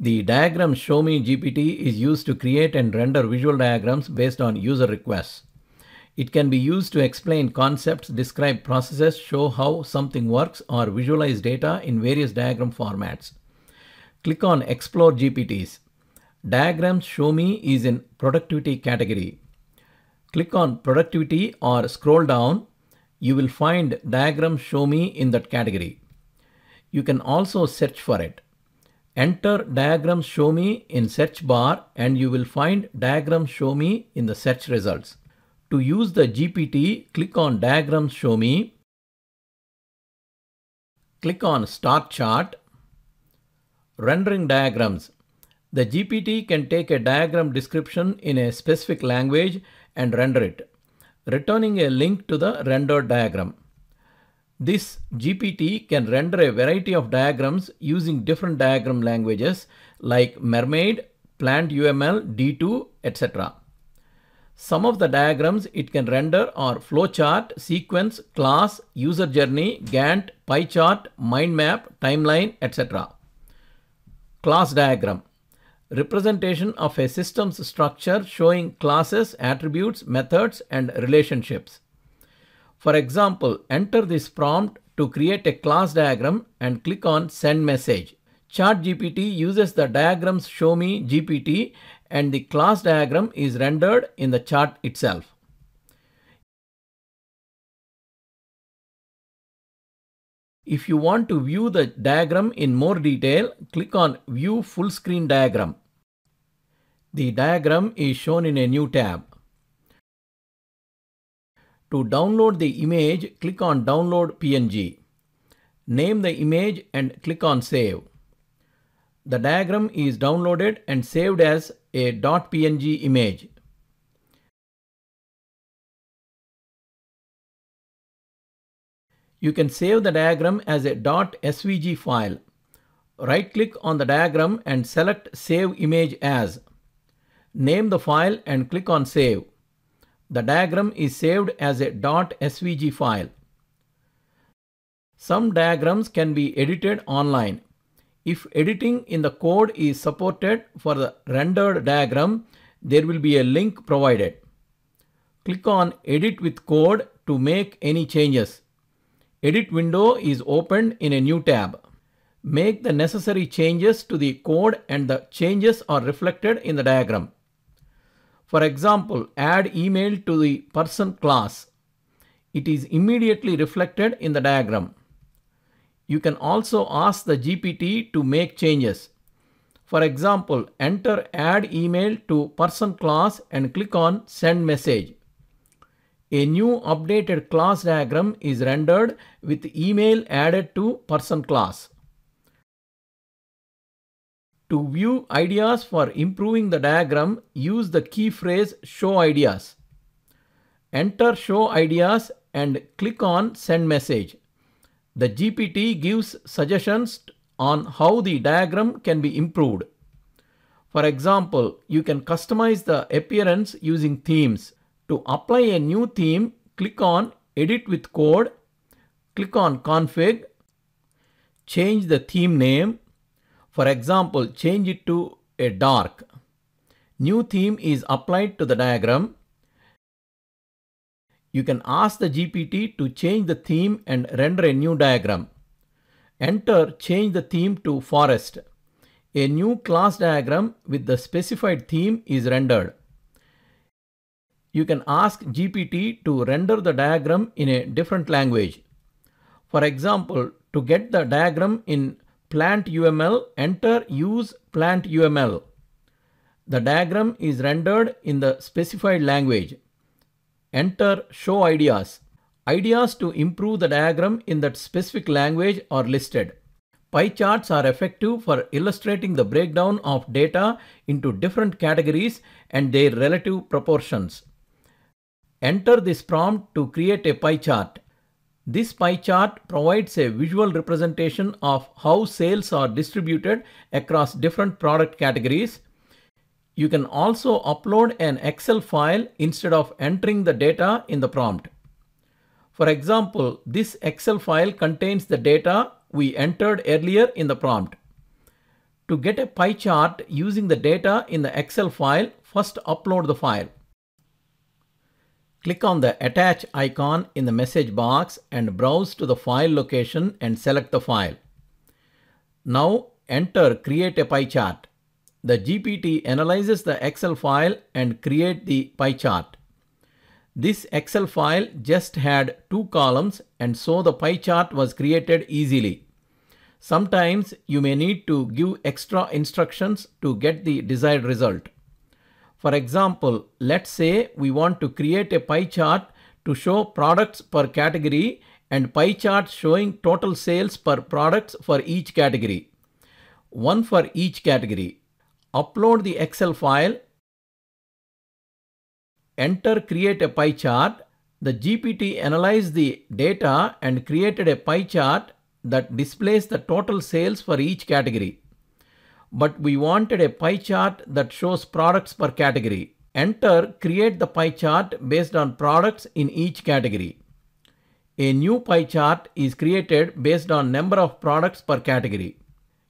The diagram show me GPT is used to create and render visual diagrams based on user requests. It can be used to explain concepts, describe processes, show how something works, or visualize data in various diagram formats. Click on Explore GPTs. Diagrams Show Me is in Productivity category. Click on Productivity or scroll down. You will find Diagrams Show Me in that category. You can also search for it. Enter Diagrams Show Me in search bar and you will find Diagrams Show Me in the search results. To use the GPT, click on Diagrams Show Me. Click on Start Chart. Rendering diagrams. The GPT can take a diagram description in a specific language and render it, returning a link to the rendered diagram. This GPT can render a variety of diagrams using different diagram languages like Mermaid, Plant UML, D2, etc. Some of the diagrams it can render are flowchart, sequence, class, user journey, Gantt, pie chart, mind map, timeline, etc. Class diagram. Representation of a system's structure showing classes, attributes, methods, and relationships. For example, enter this prompt to create a class diagram and click on send message. ChatGPT uses the diagrams show me GPT and the class diagram is rendered in the chart itself. If you want to view the diagram in more detail, click on View Full Screen Diagram. The diagram is shown in a new tab. To download the image, click on Download PNG. Name the image and click on Save. The diagram is downloaded and saved as a .png image. You can save the diagram as a .svg file. Right click on the diagram and select Save Image As. Name the file and click on Save. The diagram is saved as a .svg file. Some diagrams can be edited online. If editing in the code is supported for the rendered diagram, there will be a link provided. Click on Edit with Code to make any changes. Edit window is opened in a new tab. Make the necessary changes to the code and the changes are reflected in the diagram. For example, add email to the person class. It is immediately reflected in the diagram. You can also ask the GPT to make changes. For example, enter add email to person class and click on send message. A new updated class diagram is rendered with email added to person class. To view ideas for improving the diagram, use the key phrase show ideas. Enter show ideas and click on send message. The GPT gives suggestions on how the diagram can be improved. For example, you can customize the appearance using themes. To apply a new theme, click on Edit with Code, click on Config, change the theme name, for example, change it to a dark. New theme is applied to the diagram. You can ask the GPT to change the theme and render a new diagram. Enter change the theme to forest. A new class diagram with the specified theme is rendered. You can ask GPT to render the diagram in a different language. For example, to get the diagram in plant UML, enter use plant UML. The diagram is rendered in the specified language. Enter show ideas. Ideas to improve the diagram in that specific language are listed. Pie charts are effective for illustrating the breakdown of data into different categories and their relative proportions. Enter this prompt to create a pie chart. This pie chart provides a visual representation of how sales are distributed across different product categories. You can also upload an Excel file instead of entering the data in the prompt. For example, this Excel file contains the data we entered earlier in the prompt. To get a pie chart using the data in the Excel file, first upload the file. Click on the attach icon in the message box and browse to the file location and select the file. Now enter create a pie chart. The GPT analyzes the Excel file and create the pie chart. This Excel file just had two columns and so the pie chart was created easily. Sometimes you may need to give extra instructions to get the desired result. For example, let's say we want to create a pie chart to show products per category and pie chart showing total sales per products for each category. One for each category. Upload the Excel file. Enter create a pie chart. The GPT analyzed the data and created a pie chart that displays the total sales for each category. But we wanted a pie chart that shows products per category. Enter create the pie chart based on products in each category. A new pie chart is created based on number of products per category.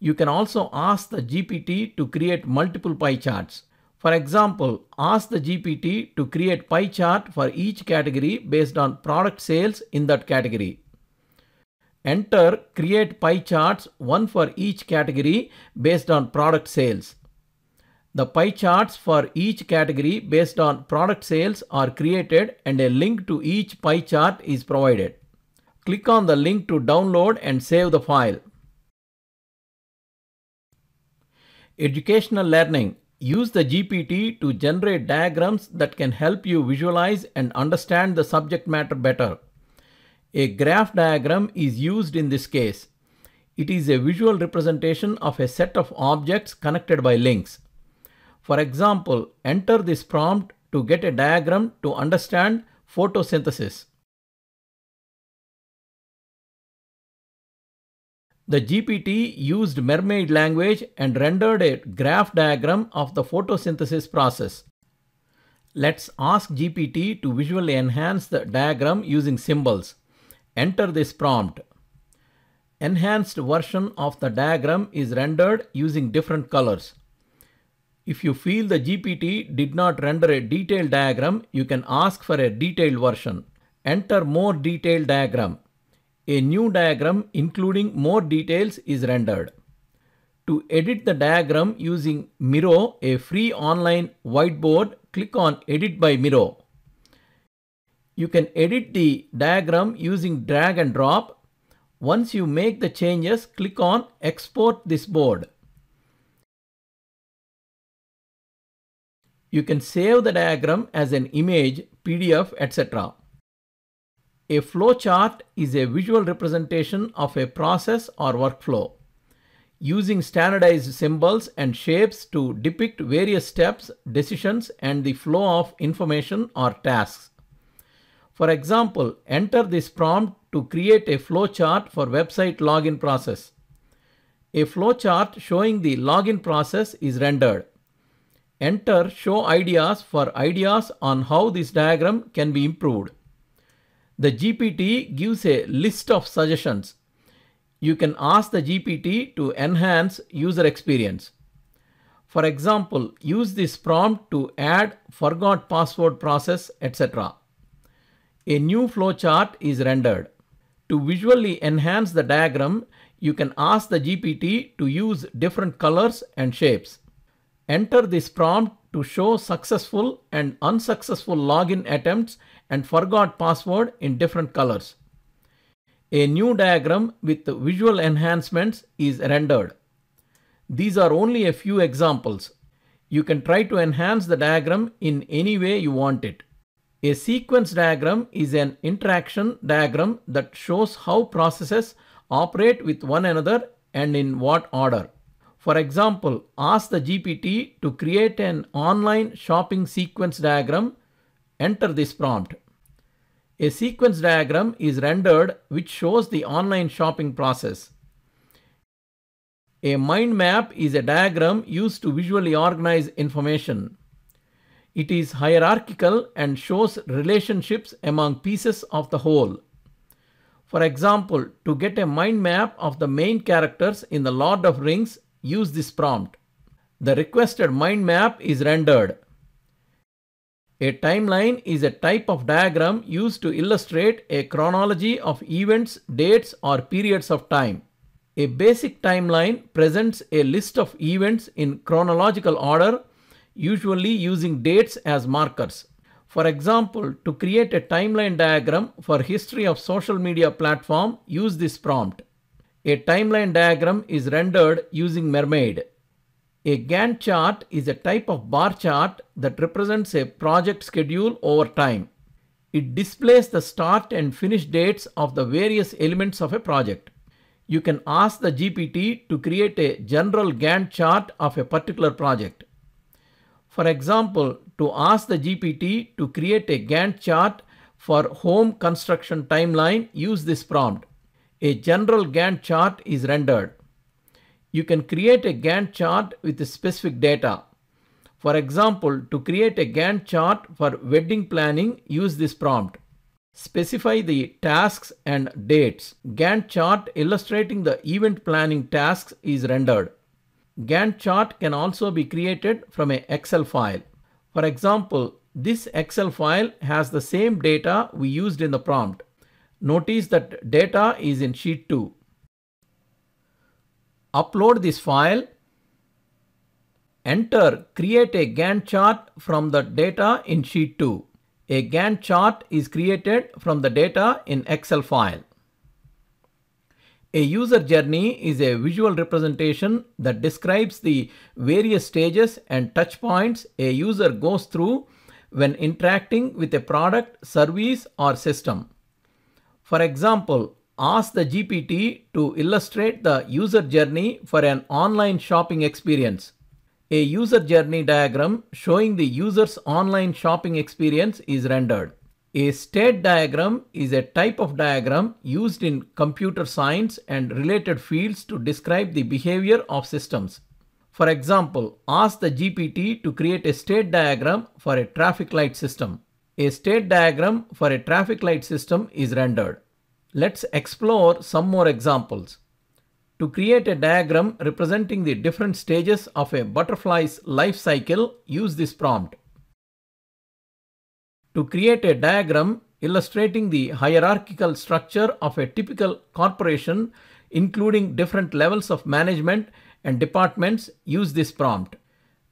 You can also ask the GPT to create multiple pie charts. For example, ask the GPT to create pie chart for each category based on product sales in that category. Enter create pie charts one for each category based on product sales. The pie charts for each category based on product sales are created and a link to each pie chart is provided. Click on the link to download and save the file. Educational learning. Use the GPT to generate diagrams that can help you visualize and understand the subject matter better. A graph diagram is used in this case. It is a visual representation of a set of objects connected by links. For example, enter this prompt to get a diagram to understand photosynthesis. The GPT used mermaid language and rendered a graph diagram of the photosynthesis process. Let's ask GPT to visually enhance the diagram using symbols. Enter this prompt. Enhanced version of the diagram is rendered using different colors. If you feel the GPT did not render a detailed diagram, you can ask for a detailed version. Enter more detailed diagram. A new diagram including more details is rendered. To edit the diagram using Miro, a free online whiteboard, click on Edit by Miro. You can edit the diagram using drag and drop. Once you make the changes, click on Export this board. You can save the diagram as an image, PDF, etc. A flowchart is a visual representation of a process or workflow. Using standardized symbols and shapes to depict various steps, decisions, and the flow of information or tasks. For example, enter this prompt to create a flowchart for website login process. A flowchart showing the login process is rendered. Enter show ideas for ideas on how this diagram can be improved. The GPT gives a list of suggestions. You can ask the GPT to enhance user experience. For example, use this prompt to add forgot password process, etc. A new flowchart is rendered. To visually enhance the diagram, you can ask the GPT to use different colors and shapes. Enter this prompt to show successful and unsuccessful login attempts and forgot password in different colors. A new diagram with visual enhancements is rendered. These are only a few examples. You can try to enhance the diagram in any way you want it. A sequence diagram is an interaction diagram that shows how processes operate with one another and in what order. For example, ask the GPT to create an online shopping sequence diagram. Enter this prompt. A sequence diagram is rendered which shows the online shopping process. A mind map is a diagram used to visually organize information. It is hierarchical and shows relationships among pieces of the whole. For example, to get a mind map of the main characters in the Lord of Rings, use this prompt. The requested mind map is rendered. A timeline is a type of diagram used to illustrate a chronology of events, dates, or periods of time. A basic timeline presents a list of events in chronological order, usually using dates as markers. For example, to create a timeline diagram for history of social media platform, use this prompt. A timeline diagram is rendered using Mermaid. A Gantt chart is a type of bar chart that represents a project schedule over time. It displays the start and finish dates of the various elements of a project. You can ask the GPT to create a general Gantt chart of a particular project. For example, to ask the GPT to create a Gantt chart for home construction timeline, use this prompt. A general Gantt chart is rendered. You can create a Gantt chart with specific data. For example, to create a Gantt chart for wedding planning, use this prompt. Specify the tasks and dates. Gantt chart illustrating the event planning tasks is rendered. Gantt chart can also be created from an Excel file. For example, this Excel file has the same data we used in the prompt. Notice that data is in sheet 2 upload this file, enter create a Gantt chart from the data in sheet 2. A Gantt chart is created from the data in Excel file. A user journey is a visual representation that describes the various stages and touch points a user goes through when interacting with a product, service or system. For example, ask the GPT to illustrate the user journey for an online shopping experience. A user journey diagram showing the user's online shopping experience is rendered. A state diagram is a type of diagram used in computer science and related fields to describe the behavior of systems. For example, ask the GPT to create a state diagram for a traffic light system. A state diagram for a traffic light system is rendered. Let's explore some more examples. To create a diagram representing the different stages of a butterfly's life cycle, use this prompt. To create a diagram illustrating the hierarchical structure of a typical corporation, including different levels of management and departments, use this prompt.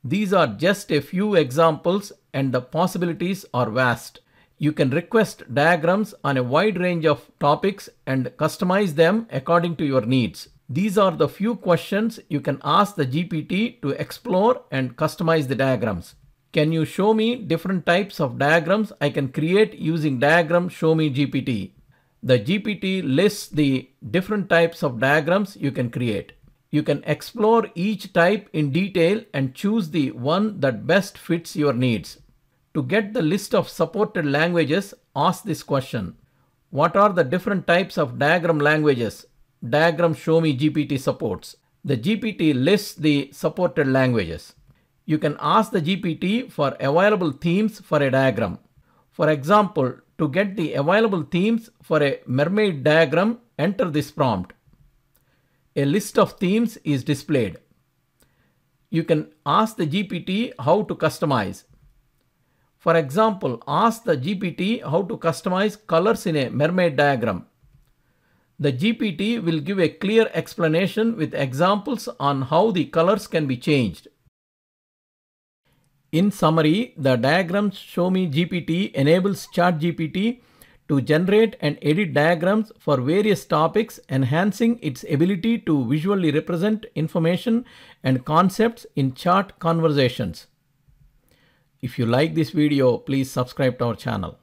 These are just a few examples and the possibilities are vast. You can request diagrams on a wide range of topics and customize them according to your needs. These are the few questions you can ask the GPT to explore and customize the diagrams. Can you show me different types of diagrams I can create using diagram show me GPT? The GPT lists the different types of diagrams you can create. You can explore each type in detail and choose the one that best fits your needs. To get the list of supported languages, ask this question. What are the different types of diagram languages Diagram Show Me GPT supports? The GPT lists the supported languages. You can ask the GPT for available themes for a diagram. For example, to get the available themes for a mermaid diagram, enter this prompt. A list of themes is displayed. You can ask the GPT how to customize. For example, ask the GPT how to customize colors in a mermaid diagram. The GPT will give a clear explanation with examples on how the colors can be changed. In summary, the diagrams show me GPT enables ChatGPT to generate and edit diagrams for various topics, enhancing its ability to visually represent information and concepts in chat conversations. If you like this video, please subscribe to our channel.